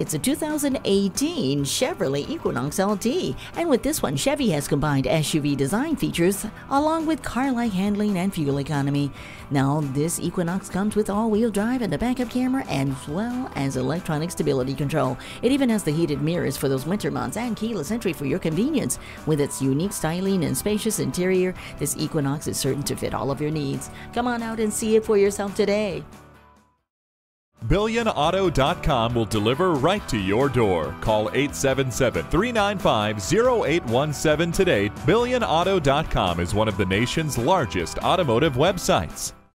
It's a 2018 Chevrolet Equinox LT, and with this one, Chevy has combined SUV design features along with car-like handling and fuel economy. Now, this Equinox comes with all-wheel drive and a backup camera, as well as electronic stability control. It even has the heated mirrors for those winter months and keyless entry for your convenience. With its unique styling and spacious interior, this Equinox is certain to fit all of your needs. Come on out and see it for yourself today. BillionAuto.com will deliver right to your door. Call 877 395 0817 today. BillionAuto.com is one of the nation's largest automotive websites.